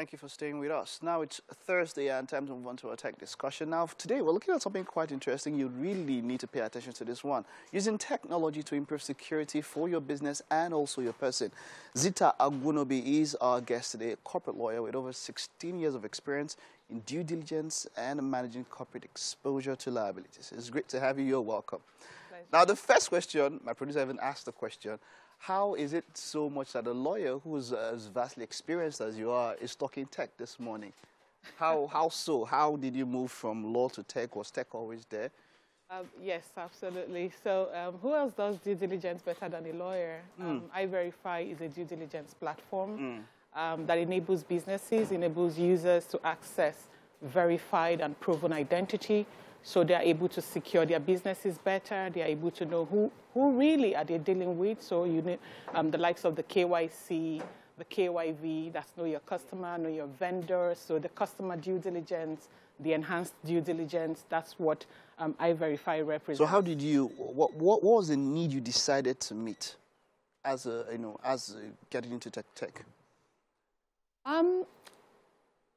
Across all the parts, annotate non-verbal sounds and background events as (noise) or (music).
Thank you for staying with us. Now it's Thursday and time to move on to our tech discussion. Now today we're looking at something quite interesting. You really need to pay attention to this one. Using technology to improve security for your business and also your person. Zita Agwunobi is our guest today, a corporate lawyer with over 16 years of experience in due diligence and managing corporate exposure to liabilities. It's great to have you. You're welcome. Now the first question, my producer even asked the question, how is it so much that a lawyer who's as vastly experienced as you are is talking tech this morning? How, (laughs) how so? How did you move from law to tech? Was tech always there? Um, yes, absolutely. So um, who else does due diligence better than a lawyer? Mm. Um, iVerify is a due diligence platform mm. that enables businesses, enables users to access verified and proven identity so they're able to secure their businesses better. They're able to know who, who really are they dealing with. So you need um, the likes of the KYC, the KYV, that's know your customer, know your vendor. So the customer due diligence, the enhanced due diligence, that's what um, verify represents. So how did you, what, what was the need you decided to meet as a, you know, as a, getting into tech? tech? Um,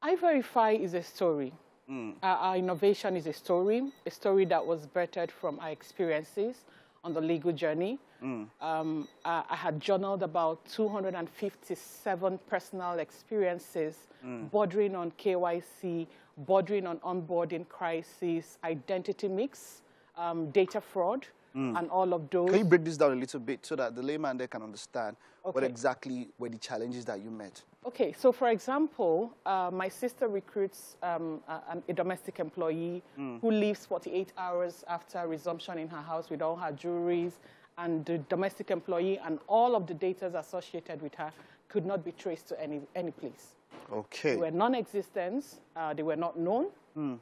iVerify is a story. Mm. Our, our, innovation is a story, a story that was birthed from our experiences on the legal journey. Mm. Um, I, I, had journaled about 257 personal experiences mm. bordering on KYC, bordering on onboarding crisis, identity mix, um, data fraud, mm. and all of those. Can you break this down a little bit so that the layman there can understand okay. what exactly were the challenges that you met? Okay, so for example, uh, my sister recruits um, a, a, domestic employee mm. who leaves 48 hours after resumption in her house with all her jewelries, and the domestic employee and all of the data associated with her could not be traced to any, any place. Okay. They were non-existent, uh, they were not known. Mm.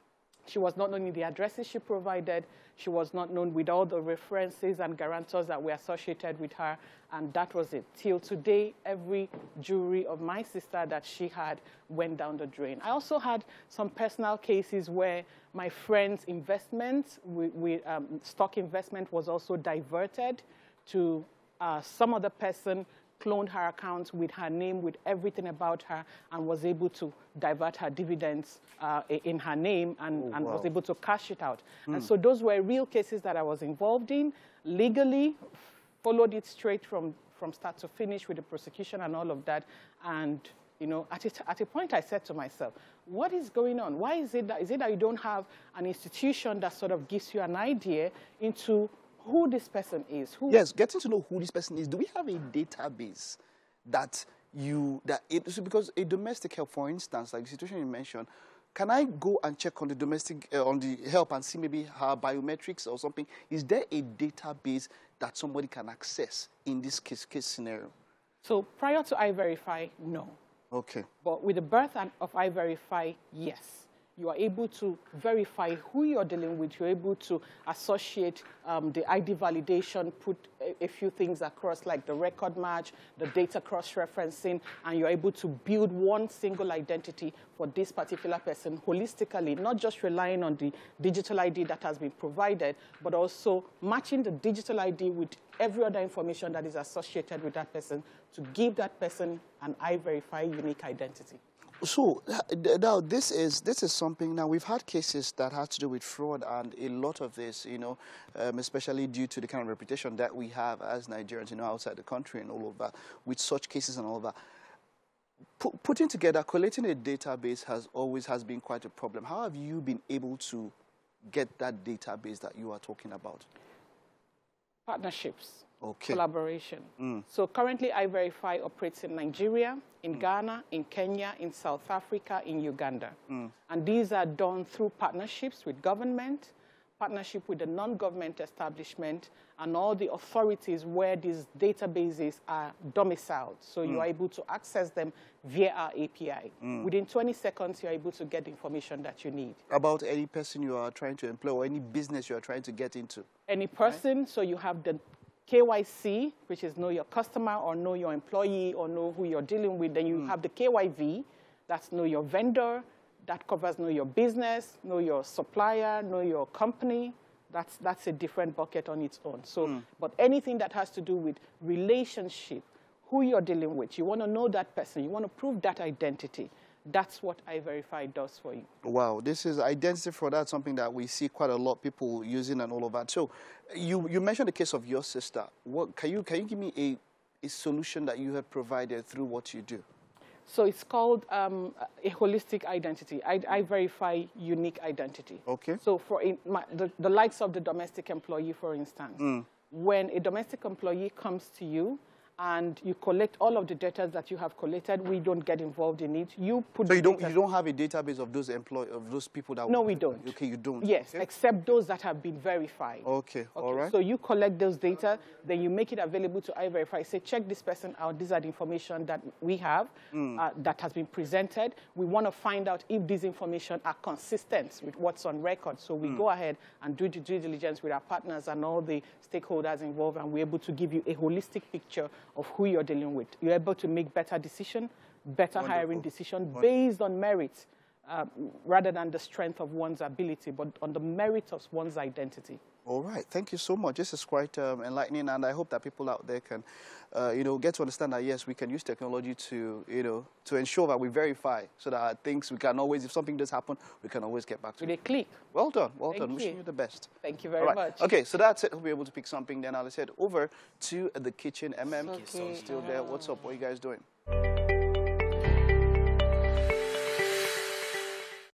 She was not known in the addresses she provided. She was not known with all the references and guarantors that were associated with her. And that was it. Till today, every jewelry of my sister that she had went down the drain. I also had some personal cases where my friend's investment, with, with um, stock investment, was also diverted to uh, some other person cloned her account with her name, with everything about her, and was able to divert her dividends uh, in her name and, oh, and wow. was able to cash it out. Mm. And hmm. so those were real cases that I was involved in, legally, followed it straight from, from start to finish with the prosecution and all of that. And you know, at a, at a point I said to myself, what is going on? Why is it that, is it that you don't have an institution that sort of gives you an idea into who this person is. Who yes, getting to know who this person is. Do we have a database that you, that it, because a domestic help, for instance, like the situation you mentioned, can I go and check on the domestic, uh, on the help and see maybe her biometrics or something? Is there a database that somebody can access in this case, case scenario? So prior to iVerify, no. Okay. But with the birth of iVerify, yes you are able to verify who you're dealing with. You're able to associate um, the ID validation, put a, a, few things across like the record match, the data cross-referencing, and you're able to build one single identity for this particular person holistically, not just relying on the digital ID that has been provided, but also matching the digital ID with every other information that is associated with that person to give that person an I-verify unique identity. So now this is this is something. Now we've had cases that had to do with fraud, and a lot of this, you know, um, especially due to the kind of reputation that we have as Nigerians, you know, outside the country and all of that, with such cases and all of that. P putting together, collating a database has always has been quite a problem. How have you been able to get that database that you are talking about? Partnerships okay. collaboration. Mm. So currently iVerify operates in Nigeria, in mm. Ghana, in Kenya, in South Africa, in Uganda. Mm. And these are done through partnerships with government, partnership with the non-government establishment, and all the authorities where these databases are domiciled. So you mm. are able to access them via our API. Mm. Within 20 seconds, you're able to get the information that you need. About any person you are trying to employ or any business you are trying to get into? Any person, right? so you have the KYC, which is know your customer or know your employee or know who you're dealing with. Then you mm. have the KYV, that's know your vendor. That covers know your business, know your supplier, know your company. That's, that's a different bucket on its own. So, mm. but anything that has to do with relationship, who you're dealing with, you want to know that person, you want to prove that identity, That's what iVerify does for you. Wow, this is identity fraud. That's something that we see quite a lot of people using and all of that. So, you you mentioned the case of your sister. What can you can you give me a a solution that you have provided through what you do? So it's called um, a holistic identity. I, I, verify unique identity. Okay. So for in, my, the, the likes of the domestic employee, for instance, mm. when a domestic employee comes to you and you collect all of the data that you have collected. We don't get involved in it. You put. So you don't you don't have a database of those employ of those people that. No, we don't. Okay, you don't. Yes, okay. except those that have been verified. Okay. okay. All right. So you collect those data, then you make it available to iVerify. Say, check this person out. These are the information that we have mm. uh, that has been presented. We want to find out if these information are consistent with what's on record. So we mm. go ahead and do the due diligence with our partners and all the stakeholders involved, and we're able to give you a holistic picture of who you're dealing with. You're able to make better decision, better Wonderful. hiring decision Wonderful. based on merit uh, rather than the strength of one's ability, but on the merit of one's identity. All right, thank you so much. This is quite um, enlightening, and I hope that people out there can, uh, you know, get to understand that yes, we can use technology to, you know, to ensure that we verify, so that things we can always, if something does happen, we can always get back to. With it. a click. Well done, well thank done. You. Wishing you the best. Thank you very right. much. Okay, so that's it. We'll be able to pick something. Then I'll head over to the kitchen. MM, okay. so still there. What's up? What are you guys doing?